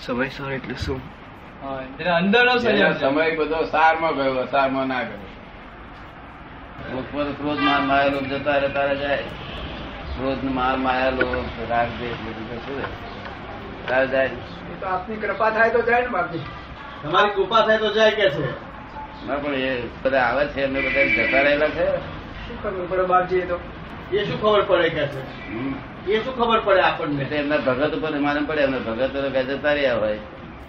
સમય સર એટલે શું? અંદરનો સંયમ સમય બધો સારમાં ગયો સારમાં ના ગયો. ક્રોધ માર માયેલો જતા રહે તારે જાય. ક્રોધ માર માયેલો રાગ દેશ બધું શું તારે જાય. તો આપની કૃપા થાય તો જાય ને બાપજી. તમારી કૃપા થાય તો જાય કે છે? ના પણ એ બધા આવે છે એમને બધા જતા રહેલા છે. શું ખબર પડે બાપજી એ તો? એ શું ખબર પડે કે છે. એ શું ખબર પડે આપણને? એટલે એમના ભગત ઉપર માલમ પડે. એમના ભગત તો રહ્યા હોય.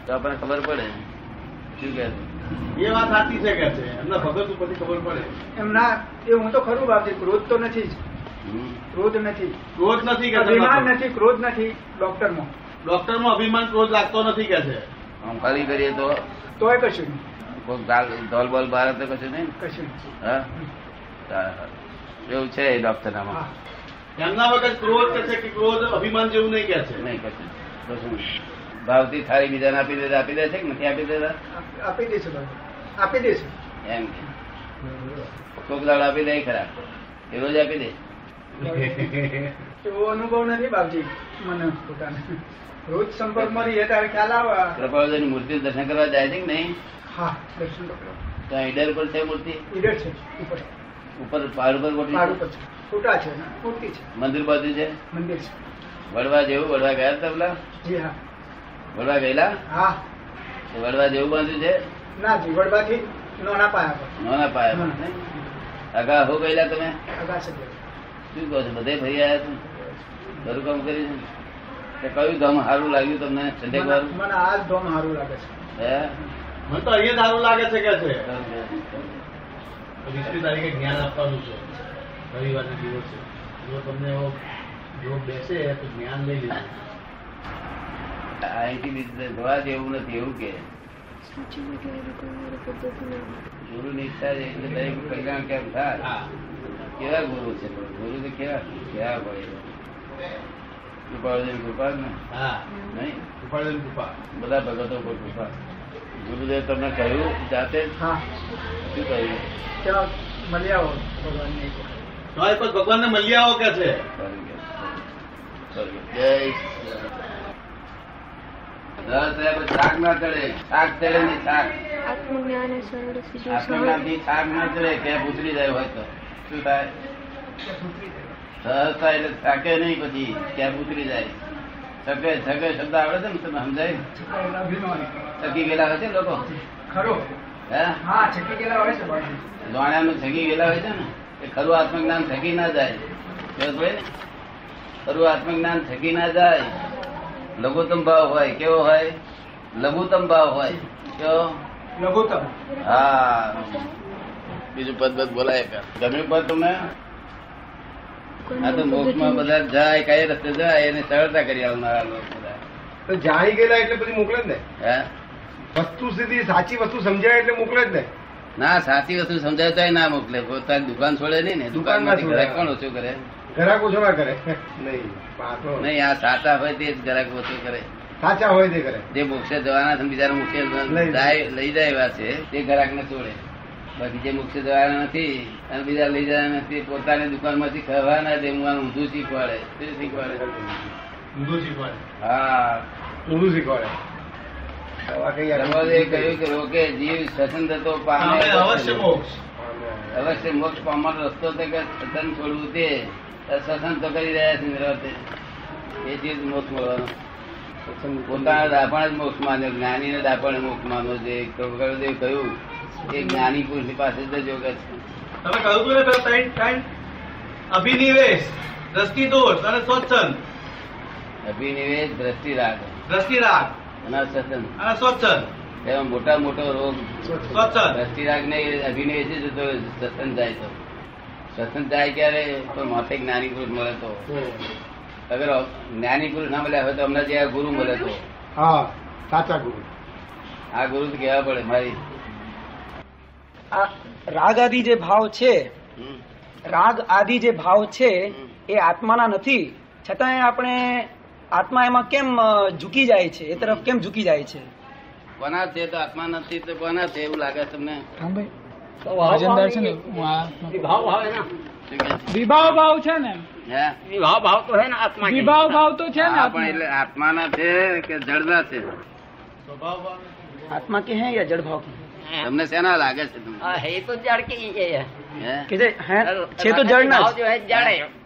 તો આપણને ખબર પડે. શું કે એ વાત સાચી છે કે છે. એમના ભગત ઉપરથી ખબર પડે. એમના એ હું તો ખરું બાપજી ક્રોધ તો નથી જ. ક્રોધ નથી. ક્રોધ નથી ડોક્ટર અભિમાન નથી ક્રોધ નથી ડોક્ટરમાં. ડોક્ટરમાં અભિમાન ક્રોધ લાગતો નથી કે છે? આમ ખાલી કરીએ તો? તોય કશું નહીં. ધોલ બોલ બહાર તો કશું નહીં? કશું હા? હા. એવું છે ડોક્ટર નામાં એમના વગર ક્રોધ કે છે કે ક્રોધ અભિમાન જેવું નહીં કે છે? નહીં કશું ભાવથી થાળી બીજાને આપી દે આપી દે છે કે નથી આપી દેતા? આપી દઈશું છે આપી દઈશું એમ કે. કોક દાડો આપી દે ખરા. એ રોજ આપી દે. એવો અનુભવ નથી બાપજી મને પોતાને. રોજ સંપર્કમાં એ તારે ખ્યાલ આવે? કૃપાળુની મૂર્તિ દર્શન કરવા જાય છે કે નહીં? હા દર્શન તો ત્યાં ઈડર પર છે મૂર્તિ? ઈડર છે ઉપર. ઉપર પહાડ ઉપર પહાડ ગોઠવી ઉપર છે ફોટા છે. મંદિર બાજુ છે? મંદિર છે. વડવા જેવું? વડવા ગયા હતા પેલા? જી હા. વડવા ગયેલા? હા. વડવા જેવું બાંધ્યું છે? ના જી વડવાથી નોના પાયા પર. નાના પાયા? અગા હો ગયેલા તમે? અગા છે. શું કહો છો બધે ભાઈ આવ્યા છો? ઘરું કામ કર્યું છે? કયું ગામ સારું લાગ્યું તમને ઠંડક મને મને આ જ ગામ સારું લાગે છે. હે? મને તો અહીંયા સારું લાગે છે કે છે. વીસમી તારીખે જ્ઞાન આપવાનું છે. રવિવારના દિવસે. જો તમને જો બેસે તો જ્ઞાન લઈ લીધું આઈટી બિઝનેસ જોવા જેવું નથી એવું કે. ગુરુ ઈચ્છા છે એટલે દરેક કલ્યાણ કેમ થાય? કેવા ગુરુ છે? ગુરુ તો કેવા? કેવા હોય કૃપાળુની કૃપા ને? હા. નહીં? ઉપાડેલી કૃપા બધા ભગતો પર કૃપા ગુરુદેવ તમને કહ્યું જાતે શું કહ્યું? ચલો મળી આવો. ભગવાનને વખત. ભગવાનને મળી આવો કે છે સારું કે. સારું કે. જય શ્રી રામ. રસ સાહેબ શાક ના ચડે શાક ચડે નહીં શાક આત્મજ્ઞાન એ સરળ સીધું સરળ આત્મજ્ઞાનથી શાક ના ચડે ક્યાં ઉતરી જાય હોય તો શું થાય સહજતા એટલે થાકે નહીં પછી ક્યાં ઉતરી જાય થકે થકે શબ્દ આવડે છે ને તમે સમજાય થકી ગયેલા હોય છે લોકો ખરો હા છકી ગયેલા હોય છે બાપજી લોણાનું થકી ગયેલા હોય છે ને એ ખરું આત્મજ્ઞાન થકી ના જાય? ખરું આત્મજ્ઞાન થકી ના જાય. લઘુત્તમ ભાવ હોય કેવો હોય? લઘુત્તમ ભાવ હોય કેવો? લઘુત્તમ. હા. બીજું પદ પદ બોલાય ગમ્યું પદ તમને? આ તો મોક્ષમાં બધા. જાય કઈ રસ્તે જાય એને સરળતા કરી આવનારા લોકો બધા. તો જાણી ગયેલા એટલે પછી મોકલે જ ને. હે? વસ્તુ સીધી સાચી વસ્તુ સમજાય એટલે મોકલે જ ને. ના સાચી વસ્તુ સમજાય ના મોકલે. પોતાની દુકાન છોડે નહીં ને દુકાનમાંથી ઘરાક કોણ ઓછું કરે? ઘરાક ઓછો ના કરે. નહીં. નહીં આ સાચા હોય તે જ ઘરાક ઓછું કરે. સાચા હોય તે કરે. જે મોક્ષે જવાના છે બીજા મોક્ષે લઈ જાય- એવા છે તે ઘરાક ને છોડે. બાકી જે મોક્ષે જવાના નથી અને બીજા લઈ જવાના નથી પોતાની દુકાનમાંથી ખવાના જે હું ઊંધું શીખવાડે. તે શીખવાડે. ઊંધું શીખવાડે. હા. ઊંધું શીખવાડે. કહ્યું કે રોકે જીવ પામે. અવશ્ય મોક્ષ. પામવાનો રસ્તો તો કે સતન છોડવું તે સસન તો કરી રહ્યા છે એ જીવ મોક્ષ મળવાનો. પોતાના દાપણ જ મોક્ષ માન્યો જ્ઞાની ને દાપણ મોક્ષ માનો છે. કૃપાળુદેવ કહ્યું કે જ્ઞાની પુરુષ પાસે જ યોગ છે. તમે કહ્યું હતું અભિનિવેશ દ્રષ્ટિ દોષ અને સ્વચ્છંદ. અભિનિવેશ દ્રષ્ટિ રાગ. દ્રષ્ટિ રાગ. એમાં મોટા મોટો રોગ સ્વચ્છંદ રાગ ને અભિનય છે હતો સત્સંગ જાય તો. સત્સંગ જાય ક્યારે? તો માથે જ્ઞાની પુરુષ મળે તો. અગર જ્ઞાની પુરુષ ના મળ્યા હોય તો અમને જે આ ગુરુ મળે તો. હા સાચા ગુરુ. આ ગુરુ તો કહેવા પડે મારી. આ રાગ આદિ જે ભાવ છે રાગ આદિ જે ભાવ છે એ આત્માના નથી. છતાંય આપણે આત્મા એમાં કેમ ઝૂકી જાય છે? એ તરફ કેમ ઝૂકી જાય છે? કોના છે તો આત્મા નથી તો કોના છે એવું લાગે તમને? વિભાવ ભાવ વિભાવ ભાવ છે ને? વિભાવ ભાવ તો છે ને આત્મા વિભાવ ભાવ તો છે ને પણ એટલે આત્માના છે કે જળના છે આત્મા કે હે યા જળ ભાવ કે તમને શેના લાગે છે એ તો જળ છે તો જળના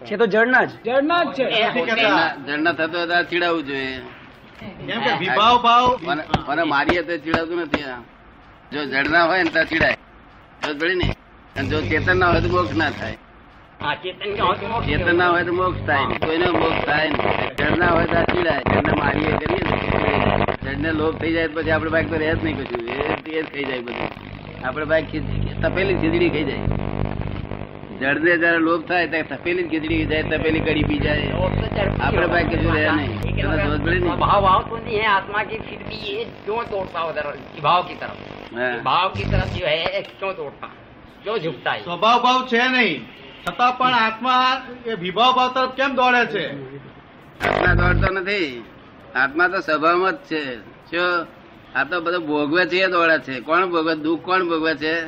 છે તો જળના જ. જળના જ છે. જળના થતો ચીડાવવું જોઈએ. વિભાવ ભાવ. મને મારી તો ચીડાવતું નથી જો જળના હોય ને તો ચીડાય. જો જોડી ને જો ચેતન ના હોય તો મોક્ષ ના થાય. ચેતન ના હોય તો મોક્ષ થાય નહીં. કોઈનો મોક્ષ થાય નહીં જળ ના હોય તો આ ચીડાય જળને મારીએ કરીએ ને જળને લોભ થઈ જાય તો પછી આપણે બાઈક તો રહે જ નહીં કશું એ એ જ ખાઈ જાય બધું આપણે બાઈક તપેલી ખીચડી ખાઈ જાય જળને જયારે લોભ થાય ત્યારે તપેલી જ ખીચડી ખાઈ જાય તપેલી કડી પી જાય वो तो जड़ की આપણે होगा। बाइक के जो रहे नहीं, लेकिन तो अगर समझ पड़ी नहीं? भाव भाव तो नहीं है आत्मा की फिर भी ये क्यों तोड़ता उधर भाव की तरफ હા. भाव की तरफ जो है क्यों तोड़ता क्यों झुकता है સ્વભાવ ભાવ છે નહીં છતાં પણ આત્મા એ વિભાવ ભાવ તરફ કેમ દોડે છે? આત્મા દોડતો નથી. આત્મા તો સ્વભાવમાં જ છે. શું આ તો બધો ભોગવે છે દોડે છે. કોણ ભોગવે? દુઃખ કોણ ભોગવે છે?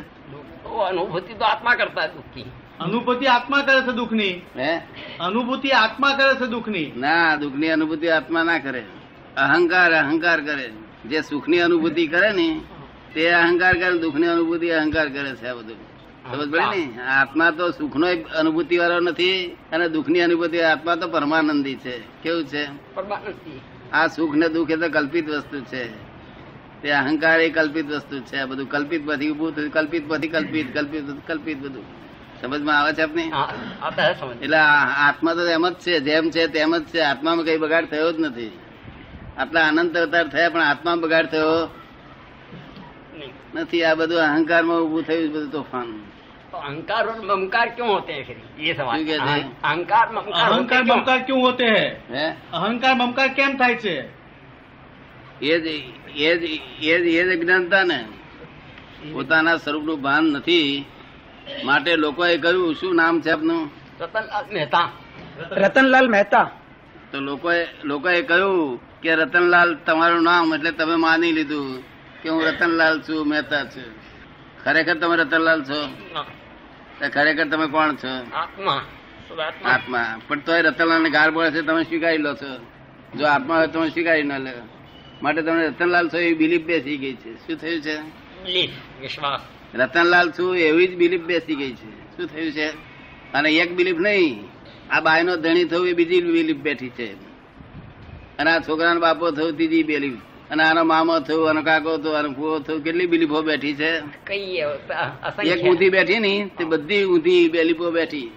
અનુભૂતિ તો આત્મા કરતા દુઃખી. અનુભૂતિ આત્મા કરે છે દુઃખની? હે? અનુભૂતિ આત્મા કરે છે દુઃખની? ના દુઃખની અનુભૂતિ આત્મા ના કરે. અહંકાર અહંકાર કરે. જે સુખની અનુભૂતિ કરે ને તે અહંકાર કરે દુઃખની અનુભૂતિ અહંકાર કરે છે આ બધું. આત્મા તો સુખ નો અનુભૂતિ વાળો નથી અને દુઃખની અનુભૂતિ આત્મા તો પરમાનંદી છે. કેવું છે? આ સુખ ને દુઃખ એ તો કલ્પિત વસ્તુ છે. તે અહંકાર એ કલ્પિત વસ્તુ છે. બધું કલ્પિત પછી ઉભું કલ્પિત પછી કલ્પિત કલ્પિત કલ્પિત બધું. સમજમાં આવે છે આપની? એટલે આત્મા તો એમ જ છે જેમ છે તેમ જ છે. આત્મામાં કઈ બગાડ થયો જ નથી. આટલા આનંદ અવતાર થયા પણ આત્મા બગાડ થયો નથી. આ બધું અહંકારમાં ઉભું થયું બધું તોફાન. तो अहंकार और ममकार क्यों होते हैं फिर ये सवाल क्यों कहते हैं? हाँ, अहंकार ममकार होते અહંકાર क्यों? મમકાર ક્યું હોતે હે હે અહંકાર મમકાર કેમ થાય છે એ જ એ જ એ જ એ જ અજ્ઞાનતા ને પોતાના સ્વરૂપનું ભાન નથી માટે લોકોએ કહ્યું શું નામ છે આપનું रतनलाल मेहता रतनलाल मेहता તો લોકોએ લોકોએ કહ્યું કે રતનલાલ તમારું નામ એટલે તમે માની લીધું કે હું રતનલાલ છું મહેતા છું ખરેખર તમે રતનલાલ છો તો ખરેખર તમે કોણ છો? આત્મા. આત્મા? પણ તોય રતનલાલ ને ગાર પડે છે તમે સ્વીકારી લો છો. જો આત્મા હોય તમે સ્વીકારી ન લે. માટે તમે રતનલાલ છો એવી બિલીફ બેસી ગઈ છે. શું થયું છે? રતનલાલ છું એવી જ બિલીફ બેસી ગઈ છે. શું થયું છે? અને એક બિલીફ નહીં આ બાયનો ધણી થવું એ બીજી બિલીફ બેઠી છે. અને આ છોકરાનો બાપો થયું ત્રીજી બિલીફ અને આનો મામો થયો આનો કાકો થયો આનો ફુઓ થયો કેટલી બિલીફો બેઠી છે? એક ઊંધી બેઠી ની તે બધી ઊંધી બેલીફો બેઠી.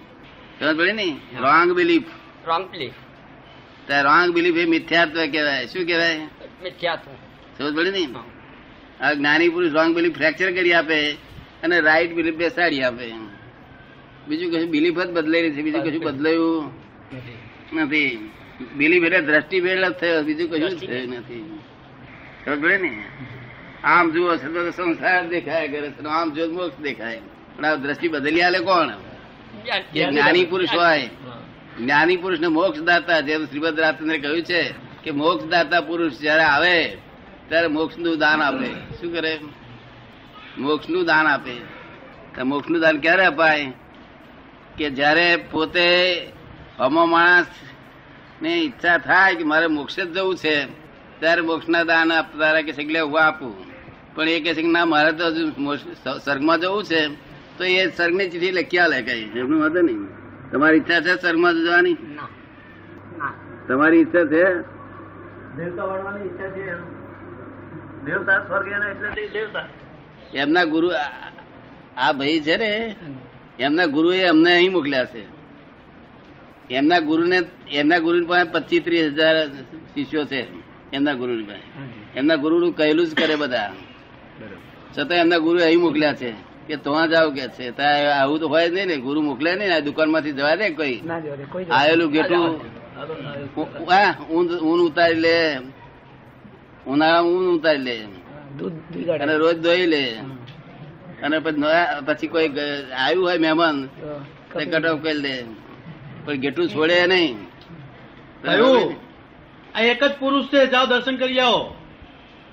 સમજ પડી ને? રોંગ બિલીફ રોંગ બિલીફ તે રોંગ બિલીફ એ મિથ્યાત્વ કહેવાય. શું કેવાય મિથ્યાત્વ. સમજ પડી ને? આ જ્ઞાની પુરુષ રોંગ બિલીફ ફ્રેક્ચર કરી આપે અને રાઈટ બિલીફ બેસાડી આપે. બીજું કશું બિલીફ જ બદલાયેલી છે બીજું કશું બદલાયું નથી. બિલીફ એટલે દ્રષ્ટિભેદ જ થયો બીજું કશું જ થયું નથી. પડે ને? આમ જુઓ છો તો સંસાર દેખાય કરે આમ જો મોક્ષ દેખાય. પણ આ દ્રષ્ટિ બદલી આલે કોણ? જ્ઞાની પુરુષ હોય. જ્ઞાની પુરુષ ને મોક્ષ દાતા જેમ શ્રીમદ રાજચંદ્ર કહ્યું છે કે મોક્ષ દાતા પુરુષ જયારે આવે, ત્યારે મોક્ષનું દાન આપે. શું કરે? મોક્ષનું દાન આપે. મોક્ષનું દાન ક્યારે અપાય? કે જયારે પોતે હમો માણસ ને ઈચ્છા થાય કે મારે મોક્ષ જ જવું છે ત્યારે મોક્ષ ના દાન આપતા કે છે કે હું આપું. પણ એ કે છે કે ના મારે તો હજુ સ્વર્ગમાં જવું છે. તો એ સ્વર્ગની ચિઠ્ઠી લખી આલે કઈ. એમનું વાંધો નહીં. તમારી ઈચ્છા છે સ્વર્ગમાં જવાની? તમારી ઈચ્છા છે? દેવતા વાળવાની ઈચ્છા છે દેવતા સ્વર્ગ એના એટલે તે દેવતા. એમના ગુરુ આ આ ભાઈ છે ને એમના ગુરુ એ અમને અહીં મોકલ્યા છે. એમના ગુરુને એમના ગુરુ પાસે પચીસ ત્રીસ હજાર શિષ્યો છે. એમના ગુરુ એમના ગુરુ નું કહેલું જ કરે બધા. છતાં એમના ગુરુ અહીં મોકલ્યા છે કે તો જાવ કે છે. આવું તો હોય જ નહીં ને. ગુરુ મોકલે આ દુકાનમાંથી જવા દે કોઈ ના આવેલું ગેટું. ઊન ઉતારી લે. ઉનાળામાં ઊન ઉતારી લે. અને રોજ ધોઈ લે. અને પછી નવા- પછી કોઈ આવ્યું હોય મહેમાન કટ ઓફ કરી દે પણ ગેટું છોડે નહીં. આ એક જ પુરુષ છે જાઓ દર્શન કરી આવો.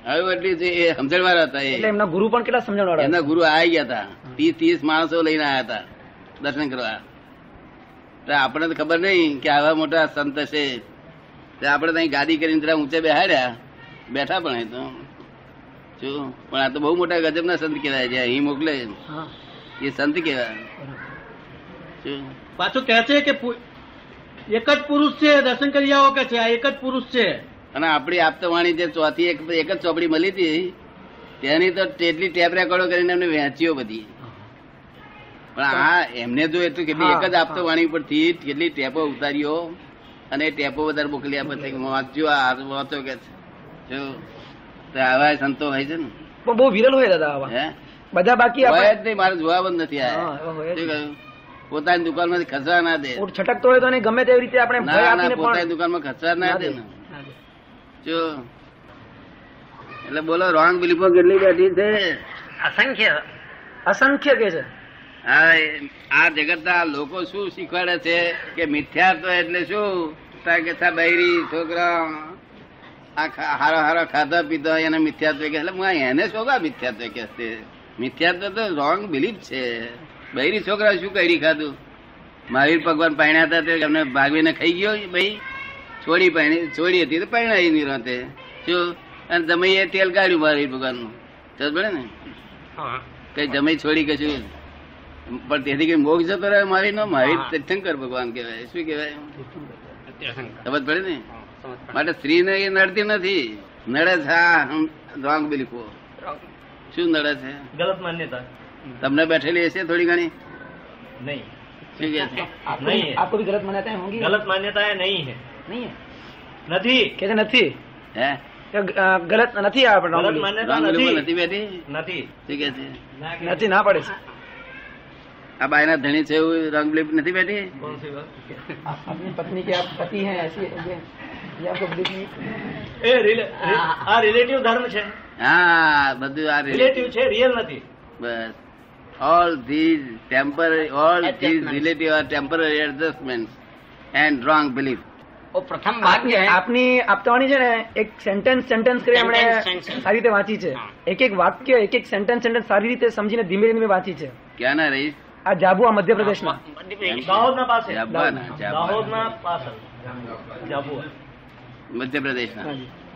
હવે એટલી છે એ સમજણવાળા હતા એટલે એમના ગુરુ પણ કેટલા સમજણ વાળા એમના ગુરુ આવી ગયા હતા. ત્રીસ ત્રીસ માણસો લઈને આવ્યા હતા દર્શન કરવા. આપણે તો ખબર નહીં કે આવા મોટા સંત છે. આપણે ત્યાં ગાડી કરીને જરા ઊંચે બેહાડ્યા. બેઠા પણ એ તો. જો પણ આ તો બહુ મોટા ગજબના સંત કહેવાય છે. અહીં મોકલે. એ સંત કહેવાય. પાછું કહે છે કે એક જ પુરુષ છે દર્શન કરી આવો કે છે? આ એક જ પુરુષ છે. અને આપણી આપતવાણી જે ચોથી એક એક જ ચોપડી મળી હતી તેની તો તેટલી ટેપ રેકોર્ડો કરીને એમને વેચ્યો બધી. પણ આ એમને જો એટલું કેટલી એક જ આપતવાણી પરથી કેટલી ટેપો ઉતાર્યો અને ટેપો વધારે મોકલી પછી વાંચ્યો આ વાંચો કે છે. જો તો આવા સંતો હોય છે ને. પણ બહુ વિરલ હોય દાદા આવા. બધા બાકી હોય જ નહીં મારે જોવા જ નથી જ શું કહ્યું? પોતાની દુકાનમાંથી ખસવા ના દે. છટકતો હોય તો ગમે તેવી રીતે આપણે પોતાની દુકાનમાં ખસવા ના દે જો. એટલે બોલો રોંગ બિલીફો કેટલી બેઠી છે? અસંખ્ય. અસંખ્ય કે છે. આ આ જગતના લોકો શું શીખવાડે છે કે મિથ્યાત્વ એટલે શું? કે બૈરી છોકરા આ હારો હારો ખાધા પીધા એને મિથ્યાત્વ કે એટલે હું એને શું મિથ્યાત્વ કે મિથ્યાત્વ તો રોંગ બિલીફ છે. બૈરી છોકરા શું કરી ખાધું? મહાવીર ભગવાન પાણ્યા હતા તે એમને ભાગવીને ખાઈ ગયો ભાઈ. છોડી પાણી છોડી હતી તો પાણી ની રાતે. શું? અને તમે એ તેલ કાઢ્યું મહાવીર ભગવાનનું પડે ને? કઈ જમી છોડી કશું પણ તેથી કઈ મોક્ષ જતો રહ્યો મારી નો મારી તીર્થંકર ભગવાન કહેવાય. શું કહેવાય? સમજ પડે ને? માટે સ્ત્રી ને એ નડતી નથી. નડે છે આ રોંગ બિલકુલ. શું નડે છે? ગલત માન્યતા. તમને બેઠેલી હશે થોડી ઘણી? નહીં. ગલત માન્યતા હોંગી? ગલત માન્યતા નહીં હે નહીં. નથી. કે નથી? હે? ગલત નથી આપણે નથી. નથી ઠીક છે. નથી ના પડે આ બાય ના ધણી છે એવું રંગ બ્લીપ નથી બેઠી? પત્ની કે પતિ હે એ આ રિલેટિવ ધર્મ છે. હા બધું આ રિલેટિવ છે રિયલ નથી. બસ. all these all these relative relative or temporary adjustments and wrong belief. પ્રથમ વાક્ય આપની આપતાની છે ને એક સેન્ટેન્સ સેન્ટેન્સ કરી આપણે સારી રીતે વાંચી છે. એક એક વાક્ય એક એક સેન્ટેન્સ સેન્ટેન્સ સારી રીતે સમજીને ધીમે ધીમે વાંચી છે. ક્યાં ના રહી આ જાબુઆ મધ્યપ્રદેશમાં દાહોદના પાસે. દાહોદના પાસે. જાબુઆ.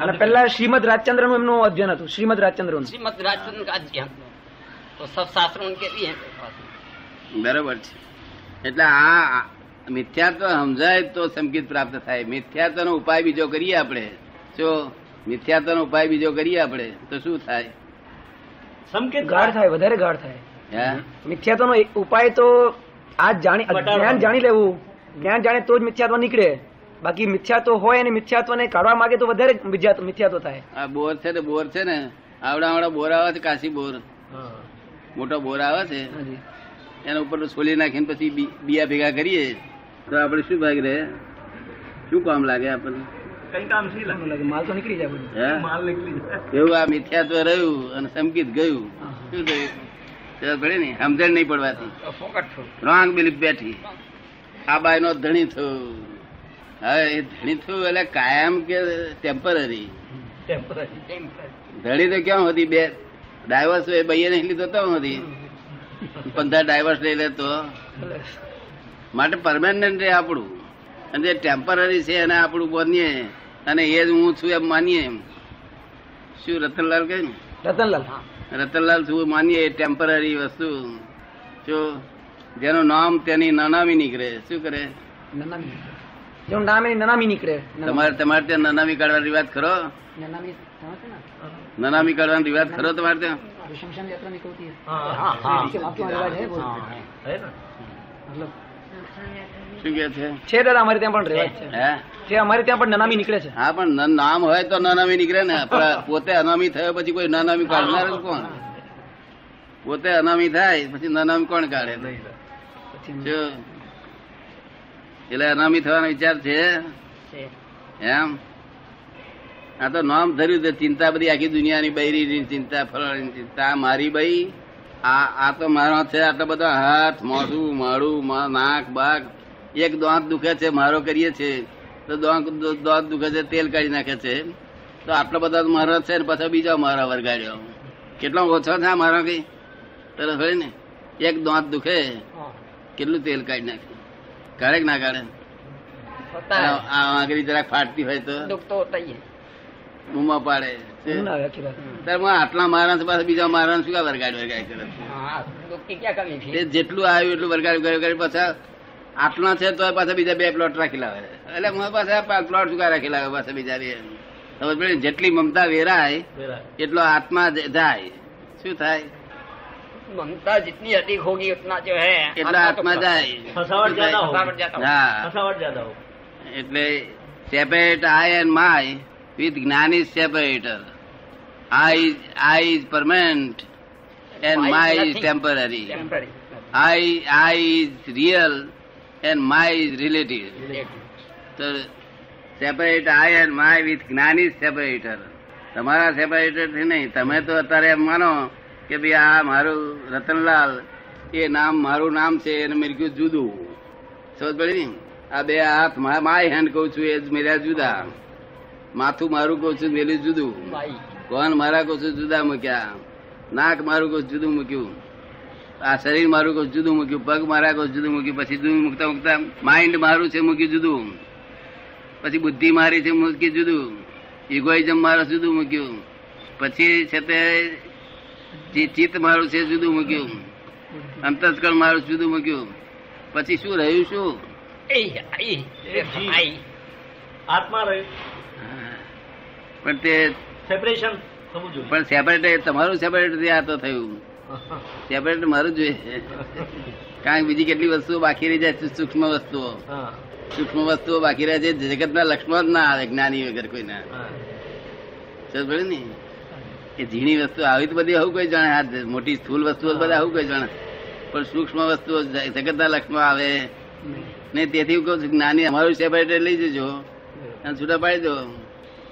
અને પહેલા શ્રીમદ રાજચંદ્રનું એમનું અધ્યયન હતું. શ્રીમદ રાજચંદ્રનું. શ્રીમદ રાજચંદ્ર तो सब शास्त्र उनके भी हैं બરોબર છે એટલે આ મિથ્યાત્વ સમજાય તો સંકેત પ્રાપ્ત થાય મિથ્યાત્વ નો ઉપાય બીજો કરીએ આપણે જો મિથ્યાત્વ નો ઉપાય બીજો કરીએ આપણે તો શું થાય સંકેત ગાઢ થાય વધારે ગાઢ થાય હે મિથ્યાત્વનો એક ઉપાય તો આ જાણી ઘટાડવાનો. જ્ઞાન જાણી લેવું જ્ઞાન જાણે તો જ મિથ્યાત્વ નીકળે બાકી મિથ્યાત્વ હોય અને મિથ્યાત્વને કાઢવા માંગે તો વધારે મિથ્યાત્વ મિથ્યાત્વ થાય આ બોર છે ને બોર છે ને આવડા આવડા બોર આવે છે કાશી બોર હા. મોટો બોર આવે છે. એના ઉપર છોલી નાખીને પછી બીયા ભેગા કરીએ. તો આપણે શું ભાગ રહે? શું કામ લાગે આપણને? રહ્યું અને સંકિત ગયું. શું થયું? પડે ને સમજણ નહીં પડવાથી. રોંગ બિલીફ બેઠી. આ બાય ધણી થયો. હવે એ ધણી થયું એટલે કાયમ કે ટેમ્પરરી ધણી તો ક્યાં હતી બે ડાયવર્સ એ ભાઈએ નહીં લીધો તો નથી પંદર ડાયવર્સ લઈ લેતો. માટે પરમાનન્ટ રે આપણું. અને જે ટેમ્પરરી છે એને આપણું બનીએ અને એ જ હું છું એમ માનીએ શું રતનલાલ કે રતનલાલ રતનલાલ છું માનીએ ટેમ્પરરી વસ્તુ. જો જેનું નામ તેની નનામી નીકળે. શું કરે? નાનામી નાનામી નીકળે. તમારે તમારે ત્યાં નનામી કાઢવાની વાત કરો. નાનામી નનામી કરવાનો રિવાજ ખરો તમારે ત્યાં? શું કે છે? નામ હોય તો નનામી નીકળે ને પોતે અનામી થયો પછી કોઈ નનામી કાઢનાર કોણ? પોતે અનામી થાય પછી નનામી કોણ કાઢે? એટલે અનામી થવાનો વિચાર છે. એમ? આ તો નામ ધર્યું છે ચિંતા બધી આખી દુનિયાની બૈરીની ચિંતા ફલાણી ચિંતા. મારી ભાઈ આ આ તો મારો છે આટલો બધા હાથ મોઢું માળું નાક બાક. એક દોંત દુખે છે મારો કરીએ છે. તો દોંત દુખે છે તેલ કાઢી નાખે છે. તો આટલો બધા મારો છે ને પાછો બીજો મારા વરગાડ્યો. કેટલો ઓછો છે મારો કઈ? તરસ હોય ને? એક દોંત દુખે કેટલું તેલ કાઢી નાખે? કાઢે ના કાઢે? આ આગળ જરાક ફાટતી હોય તો? બૂમા પાડે આટલા મહારાજ પાસે બીજા મહારાજ શું વરગાડ વરગાડ કરે જેટલું આવ્યું એટલું વરગાડ વરગાડ પાછા આટલા છે તો પાછા બીજા બે પ્લોટ રાખેલા હોય એટલે મારા પાસે પ્લોટ શું રાખેલા હોય પાછા બીજા બે. સમજ પડે જેટલી મમતા વેરાય એટલો આત્મા જાય. શું થાય? મમતા જેટલી હતી હોગી ઉતના જો હે. એટલા આત્મા જાય. ફસાવટ જ્યાદા હો. ફસાવટ જ્યાદા હો એટલે separate I and my with જ્ઞાન is separator I I is permanent and my is. Temporary Temporary. I I is real and my is relative તો separate I and my with જ્ઞાન ઇઝ સેપરેટર તમારા સેપરેટરથી નહીં. તમે તો અત્યારે એમ માનો કે ભાઈ આ મારું રતનલાલ એ નામ મારું નામ છે એને મેં કીધું જુદું. સમજ પડી આ બે હાથ માય હેન્ડ કહું છું એ જ મેળ્યા જુદા. માથું મારું કહું છું મેલું જુદું. કોણ મારા કહું છું જુદા મૂક્યા. નાક મારું કહું જુદું મૂક્યું. આ શરીર મારું કહું જુદું મૂક્યું. પગ મારા કહું જુદું મૂક્યું. પછી જુદું મૂકતા મૂકતા માઇન્ડ મારું છે મૂક્યું જુદું. પછી બુદ્ધિ મારી છે મૂકી જુદું. ઇગોઇઝમ મારો જુદું મૂક્યું. પછી છે તે ચિત્ત મારું છે જુદું મૂક્યું. અંતસ્કળ મારું જુદું મૂક્યું. પછી શું રહ્યું શું? આત્મા રહ્યું પણ તે સેપરેશન થવું જોઈએ. પણ સેપરેટ તમારું સેપરેટ આ તો થયું. સેપરેટ મારું જોઈએ. કારણ કે બીજી કેટલી વસ્તુઓ બાકી રહી જાય છે, સૂક્ષ્મ વસ્તુઓ. સૂક્ષ્મ વસ્તુઓ બાકી રહે છે જગતના લક્ષ્મણ જ ના આવે જ્ઞાની વગર કોઈ ના સમજ ને? એ ઝીણી વસ્તુ આવી તો બધી આવું કોઈ જાણે હાથ મોટી સ્થૂલ વસ્તુઓ બધા આવું કોઈ જાણે. પણ સૂક્ષ્મ વસ્તુઓ જગતના લક્ષ્મણ આવે. ને તેથી હું કહું છું જ્ઞાની અમારું સેપરેટ લઈ જજો. અને છૂટા પાડી દો.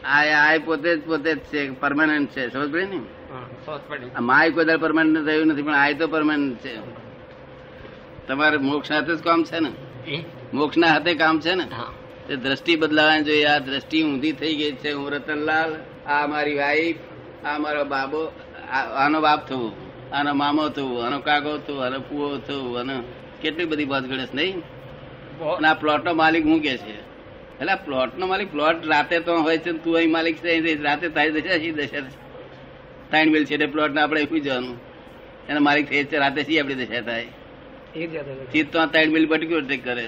આ આ પોતે જ પોતે જ છે પરમાનન્ટ છે. સમજ પડે ને? માય કોઈ પરમાનન્ટ થયું નથી પણ આ તો પરમાનન્ટ છે. તમારે મોક્ષ હાથે જ કામ છે ને? મોક્ષ ના હાથે કામ છે ને? તે દ્રષ્ટિ બદલાવાની જોઈએ. આ દ્રષ્ટિ ઊંધી થઈ ગઈ છે હું રતનલાલ આ મારી વાઈફ આ મારો બાબો આનો બાપ થવું આનો મામો થવું આનો કાકો થવું આનો પુઓ થવું આનો કેટલી બધી વાત ગણેશ નહીં? આ પ્લોટ નો માલિક હું કે છે? એટલે પ્લોટ નો માલિક પ્લોટ રાતે તો હોય છે તું અહીં માલિક છે રાતે તારી દશા શી દશા? ત્રણ મિલ છે એટલે પ્લોટ ને આપણે શું જવાનું? એના માલિક થઈ છે રાતે શી આપણી દશા થાય. ચિત્ત તો ત્રણ મિલ બટક્યું એટલે કરે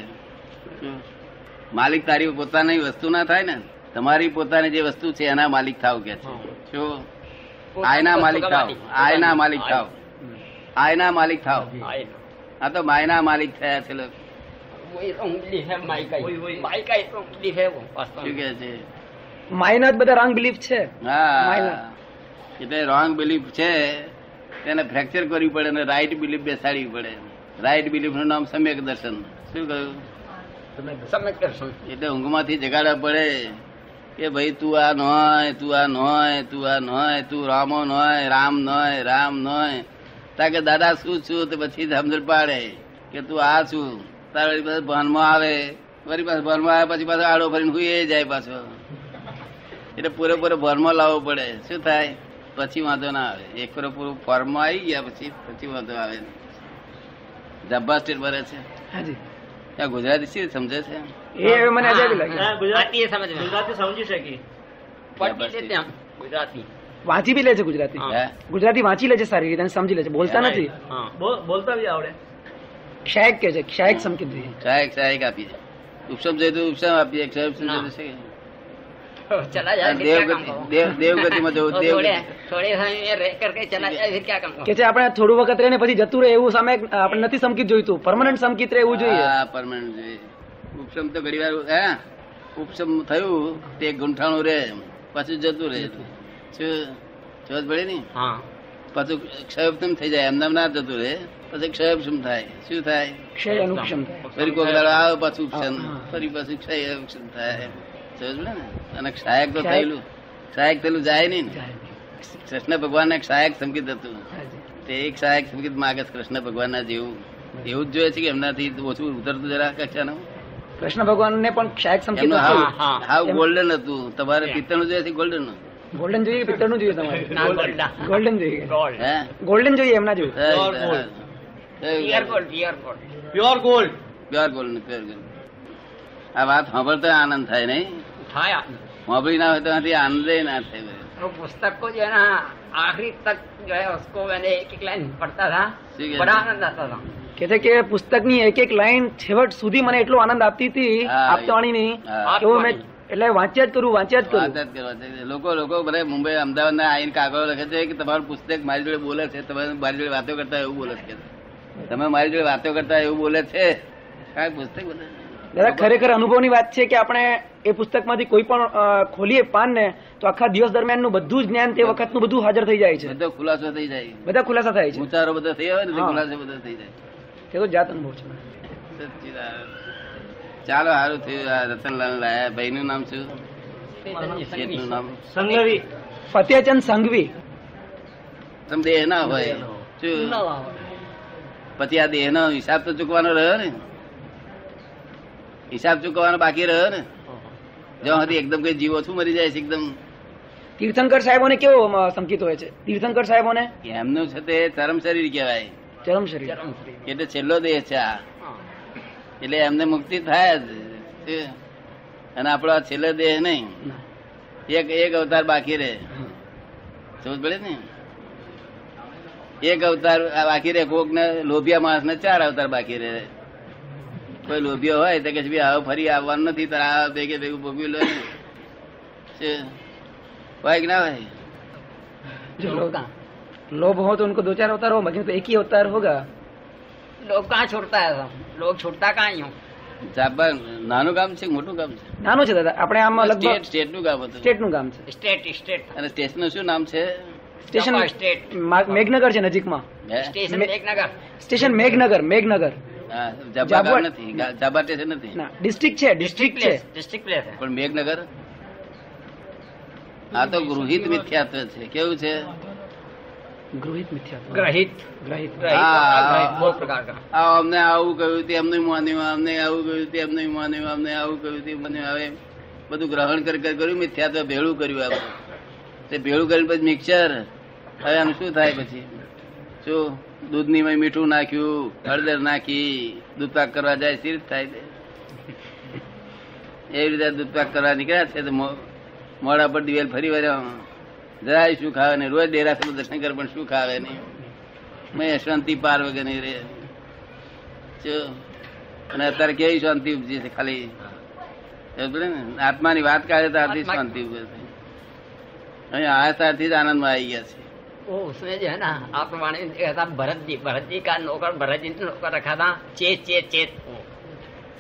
માલિક તારી પોતાની વસ્તુ ના થાય ને તમારી પોતાની જે વસ્તુ છે એના માલિક થાવ કે છે. શું આયના માલિક થાવ. આયના માલિક થાવ. આયના માલિક થાવ. આ તો માયના માલિક થયા છે લોકો. માઇના બધા રોંગ બિલીફ છે એટલે રોંગ બિલીફ છે તેને ફ્રેક્ચર કરવી પડે અને રાઈટ બિલીફ બેસાડવી પડે રાઈટ બિલીફનું નામ સમ્યક દર્શન. શું કહ્યું? સમ્યક દર્શન. એટલે ઊંઘમાંથી જગાડવા પડે કે ભાઈ તું આ નોય તું આ નોય તું આ નોય તું રામો નોય રામ નોય રામ નોય. તાકે દાદા શું છું તો પછી સમજણ પાડે કે તું આ છું. તારે વળી પાછું ભાનમાં આવે વળી પાછું ભાનમાં આવે પછી પાછો આડો ફરીને હુઈ જાય પાછો. એટલે પૂરેપૂરો ભાનમાં લાવવો પડે. શું થાય? પછી વાંધો ના આવે. એક પૂરેપૂરું ફોર્મમાં આવી ગયા પછી પછી વાંધો આવે. જબ્બા સ્ટેટ ભરે છે. ગુજરાતી શું સમજે છે? એ મને ગુજરાતી સમજી. શકી. ગુજરાતી. વાંચી બી લે છે ગુજરાતી. ગુજરાતી વાંચી લે છે સારી રીતે સમજી લે છે. બોલતા નથી. બોલતા બી આવડે. ક્ષાયક કે છે ક્ષાયક સમ કીધું છે ક્ષાયક આપી છે ઉપસમ જોઈએ તો ઉપસમ આપીએ ક્ષાયક સમ થોડું વખત રહીને પછી જતું રહે એવું સામે આપણે નથી સંકિત જોઈતું પરમાનન્ટ સંકિત રહે એવું જોઈએ પરમાનન્ટ જોઈએ ઉપસમ તો ઘણી હે ઉપસમ થયું તે ગુંઠાણું રે પછી જતું રહે સમજ પાછું ક્ષયોપસમ થઈ જાય? એમને ના જતું રહે. પછી ક્ષયોપસમ થાય? શું થાય? ક્ષય અનુક્ષમ થાય. ફરી કોક દાડો આવે પાછું ઉપસમ ફરી પાછું ક્ષય થાય. સમજ ને? અને ક્ષાયક તો થયેલું. ક્ષાયક થયેલું જાય નહીં ને? કૃષ્ણ ભગવાન એક સહાયક સંકેત હતું. તે એક સહાયક સંગીત માગે કૃષ્ણ ભગવાન ના જેવું. એવું જ જોઈએ છે કે એમનાથી ઓછું ઉતરતું જરા કક્ષાનું કૃષ્ણ ભગવાન ને પણ ક્ષાયક. હાવ હા. ગોલ્ડન હતું. તમારે પિત્તળનું જોઈએ છે ગોલ્ડનનું? ગોલ્ડન જોઈએ પિત્તળનું જોઈએ તમારે. ગોલ્ડન જોઈએ ગોલ્ડન જોઈએ એમના જોઈએ pure gold pure gold pure gold pure gold આ વાત સાંભળતા આનંદ થાય નહીં? થાય સાંભળી ના હોય તો આનંદ ના થાય પુસ્તક કો જો આખરી તક જો હૈ मैंने એક એક લાઈન પડતા થા બડા આનંદ આતા થા કે છે કે પુસ્તકની એક એક લાઈન છેવટ સુધી મને એટલો આનંદ આપતી હતી આપતાણી નહીં એવું મેં એટલે વાંચ્યા જ કરું વાંચ્યા જ કરું. લોકો લોકો બધા મુંબઈ અમદાવાદ ના આઈને કાગળો લખે છે કે તમારું પુસ્તક મારી જોડે બોલે છે તમે મારી જોડે વાતો કરતા એવું બોલે છે. તમે મારી જોડે વાતો કરતા એવું બોલે છે. કાંઈ પુસ્તક બોલે દાદા ખરેખર અનુભવની વાત છે કે આપણે એ પુસ્તકમાંથી કોઈ પણ ખોલીએ પાન ને તો આખા દિવસ દરમિયાનનું બધું જ જ્ઞાન તે વખતનું બધું હાજર થઈ જાય છે. બધો ખુલાસો થઈ જાય. બધા ખુલાસા થાય છે. ઉચારો બધો થઈ આવે ને ખુલાસો બધો થઈ જાય. તે તો જાત અનુભવ છે. ચાલો સારું થયું રતનલાલ લાયા ભાઈ નું નામ શું? શેઠનું નામ? સંગવી. ફતેહચંદ સંઘવી તમે દેહ ના હોય. શું? પછી આ દેહ નો હિસાબ તો ચૂકવાનો રહ્યો ને. હિસાબ ચૂકવવાનો બાકી રહ્યો ને. જો હતી એકદમ કઈ જીવો છું મરી જાય છે એકદમ. તીર્થંકર સાહેબોને કેવો સંકેત હોય છે? તીર્થંકર સાહેબોને? એમનું છે તે ચરમ શરીર કહેવાય. ચરમ શરીર. એટલે છેલ્લો દેહ છે આ. એટલે એમને મુક્તિ થાય જ શું? અને આપણો આ છેલ્લો દેહ નહીં એક એક અવતાર બાકી રહે સમજ પડે ને એક અવતાર આ બાકી રહે કોક ને લોભિયા માણસ ને ચાર અવતાર બાકી રહે કોઈ લોભિયો હોય તો કે છે, "ભઈ હવે ફરી આવવાનું નથી તારે આ ભેગે ભેગું ભોગવી લો ને." શું? હોય કે ના હોય जो लोग लोभ हो तो उनको दो चार अवतार हो मगर तो एक ही अवतार होगा लोग कहाँ छोड़ता है सब लोग छोड़ता कहाँ ही हूँ ચાપા નાનું કામ છે કે મોટું કામ છે નાનું છે દાદા આપણે આમ સ્ટેટ લગભગ સ્ટેટ નું કામ હતું સ્ટેટ નું કામ છે स्टेट स्टेट અને સ્ટેશન નું શું નામ છે સ્ટેશન જાપા સ્ટેટ. મા- મેઘનગર છે નજીકમાં હે? स्टेशन मे- मेघनगर સ્ટેશન મેઘનગર મેઘનગર હા, જાબા જાબા- ગામ નથી ગા- જાબા સ્ટેશન નથી ના ડિસ્ટ્રિક્ટ છે ડિસ્ટ્રિક્ટ છે प्लेस डिस्ट्रिक्ट प्लेस है પણ મેઘનગર આ તો ગૃહિત મિથ્યાત્વ છે કેવું છે અમને આવું કહ્યું તે અમને માન્યું અમને આવું કહ્યું તે અમને માન્યું અમને આવું કહ્યું તે મને આવે બધું ગ્રહણ કરી કર્યું મિથ્યાત્વ ભેળું કર્યું આપણે. તે ભેળું કરી પછી મિક્સર. હવે આમ શું થાય પછી? શું દૂધની માં મીઠું નાખ્યું હળદર નાખી દૂધ પાક કરવા જાય સ્થિર થાય તે? એવી રીતે દૂધ પાક કરવા નીકળ્યા છે તો મોડા પર દિવેલ ફરી વર્યા જરાય શું ખાવે નહીં રોજ ડેરાસર દર્શન કરે પણ શું ખાવે નહીં મેં શાંતિ પાર વગર નહીં રે જો. અને અત્યારે કેવી શાંતિ ઉપજી છે ખાલી સમજ પડી ને આત્માની વાત કાઢે ત્યારથી આત્મા- શાંતિ ઉપજે છે અહીં આયા ત્યારથી જ આનંદમાં આવી ગયા છે वो उसमें जो है ना आत्मवाणी में देखा था भरत जी भरत जी का नौकर भरत जी ने नौकर रखा था चेत चेत चेत वो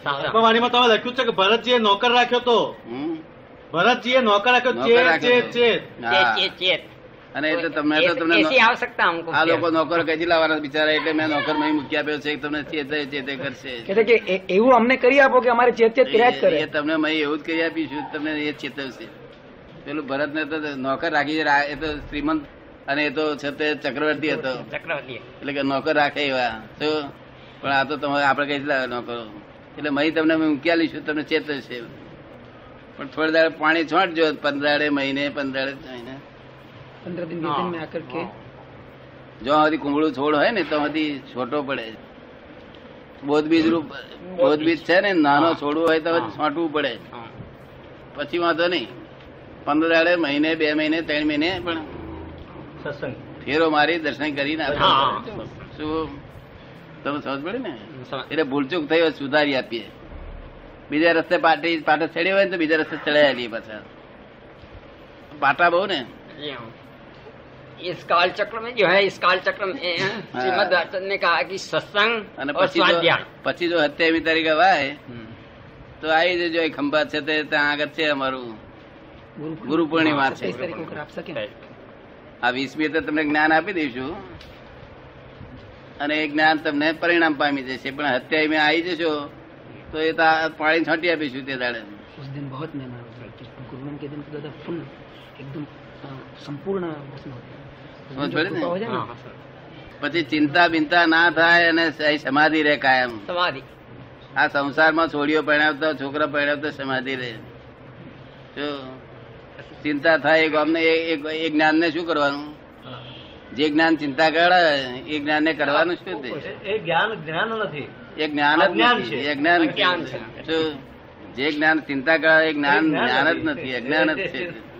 सावधान। આત્મવાણીમાં તમે લખ્યું છે કે ભરતજીએ નોકર રાખ્યો તો હમ? નોકર રાખ્યો લાવવાના બિચારા એટલે મેં નોકર મહી મૂકી આપ્યો છે તમને એવું અમને કરી આપો કે અમારે ચેત ચેત કરે. તમને મહી એવું જ કરી આપીશું તમને એ ચેતવશે. પેલું ભરત ને તો નોકર રાખી એ તો શ્રીમંત અને એ તો છે તે ચક્રવર્તી હતો. ચક્રવર્તી. એટલે કે નોકર રાખે એવા. શું પણ આ તો તમારે આપણે કઈ નોકરો. એટલે મહી તમને મૂકી આલીશું તમને ચેતવશે. પણ થોડી દાડે પાણી છોડજો પંદરાડે મહિને પંદરાડે મહિને. પંદર દિન મેં જો હજી કુંબળું છોડ હોય ને તો હજી છોટો પડે. બોધબીજ રૂપ બોધબીજ. છે ને નાનો છોડવું હોય તો છોટવું પડે. પછી વાંધો નહીં. પંદર દાડે મહિને બે મહિને ત્રણ મહિને પણ સત્સંગ. ફેરો મારી દર્શન કરીને શું? તમે સમજ પડે ને? એટલે ભૂલચૂક થયો સુધારી આપીએ. બીજા રસ્તે પાટી પાટા ચડ્યો હોય ને તો બીજા રસ્તે ચડાવી આલીએ પાછા પાટા બહુ ને ये हूँ। इस काल चक्र में जो है इस काल चक्र में श्रीमद आचार्य ने कहा कि सत्संग અને और પછી જો स्वाध्याय પછી જો સત્યાવી તારીખે વાય તો આવી જજો એ ખંભાત છે તે ત્યાં આગળ છે અમારું ગુરુ પૂર્ણિમા છે સત્યાવીસ તારીખ ઉપર આપ સકે આ વીસમી તો તમને જ્ઞાન આપી દઈશું અને એ જ્ઞાન તમને પરિણામ પામી જશે પણ સત્યાવી આવી જશો તો એ તો આ પાણી છાંટી આપીશું તે દાડે उस दिन बहुत मेहमान होता है कि गुरुवन के दिन तो दादा फुल एकदम अ, संपूर्ण भस्म होता है उस दिन समझ जो पड़े कृपा ने? हो जाए ना, हाँ, પછી ચિંતા બિંતા ના થાય અને સહી સમાધિ રહે કાયમ समाधि આ સંસારમાં છોડીઓ પરણાવતા છોકરા પરણાવતા સમાધિ રહે જો ચિંતા થાય એક અમને એ જ્ઞાન ને શું કરવાનું જે જ્ઞાન ચિંતા કરે એ જ્ઞાન ને કરવાનું શું તે એ- એ જ્ઞાન જ્ઞાન નથી એ જ્ઞાન જ નથી. એ જ્ઞાન છે. જે જ્ઞાન ચિંતા કરે એ જ્ઞાન જ્ઞાન જ નથી. અજ્ઞાન જ છે.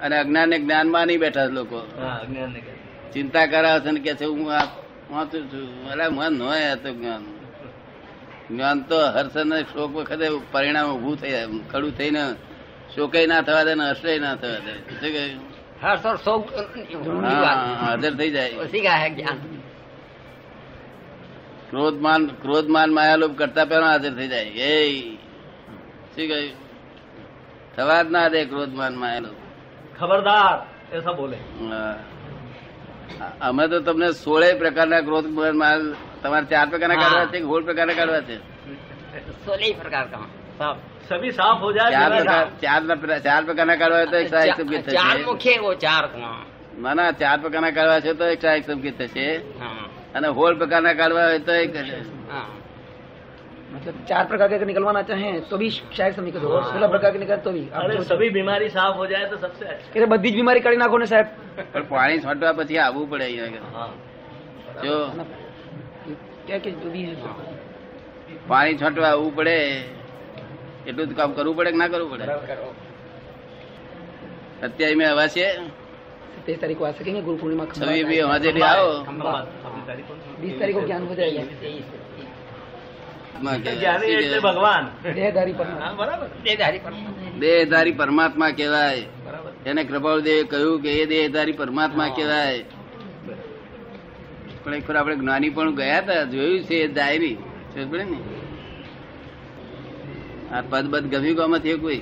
અને અજ્ઞાન ને જ્ઞાનમાં નહીં બેઠા લોકો. ચિંતા કરાવે છે ને કે છે હું આ વાંચું છું અરે મન હોય તો જ્ઞાન. જ્ઞાન તો હર્ષ ને શોક વખતે પરિણામ ઉભું થઈ ખડું થઈને શોકે ના થવા દે ને હર્ષય ના થવા દે. શું કહ્યું? હાજર થઈ જાય. ક્રોધમાન ક્રોધમાન માયાલોભ કરતા પહેલા હાજર થઈ જાય. એ શું કહ્યું? થવા જ ના દે ક્રોધમાન માયાલોભ ખબરદાર એસા બોલે. અમે તો તમને સોળે પ્રકારના ક્રોધ માલ તમારે ચાર પ્રકારના કાઢવા છે સોળ પ્રકારના કાઢવા છે? સોળે પ્રકાર સભી સાફ. હો જાય ચાર પ્રકાર ચાર પ્રકારના કાઢવા હોય તો એક સહાયક સંકેત થશે. ચાર મુખ્ય ચાર ના ના ચાર પ્રકારના કાઢવા છે તો એક સહાયક સંકેત થશે. હા. અને હોળ પ્રકારના કાઢવા હોય તો એક हाँ मतलब चार प्रकार के अगर निकलवाना चाहें तो भी शायद समी को और सोलह प्रकार के निकल तो भी आप અરે जो- સભી બીમારી સાફ હો જાય તો સબસે અચ્છા એટલે બધી જ બીમારી કાઢી નાખો ને સાહેબ પણ પાણી છોટવા પછી આવવું પડે અહીંયા આગળ. હા જો क्या क्या जो भी है પાણી છોટવા આવવું પડે એટલું જ કામ કરવું પડે કે ના કરવું પડે અત્યારે મેં હવા છે तेईस तारीख को आ सकेंगे गुरु पूर्णिमा खंडवा છવ્વી का બી है। હવા જેટલી આવો વીસ તારીખો જ્ઞાન વધારી દેહધારી પરમાત્મા કેવાય એને કૃપાળદેવે કહ્યું કે એ દેહધારી પરમાત્મા કેવાય પણ એક આપણે જ્ઞાની પણ ગયા તા જોયું છે એ નહીં ને? આ પદ બદ ગમ્યું ગામથી કોઈ?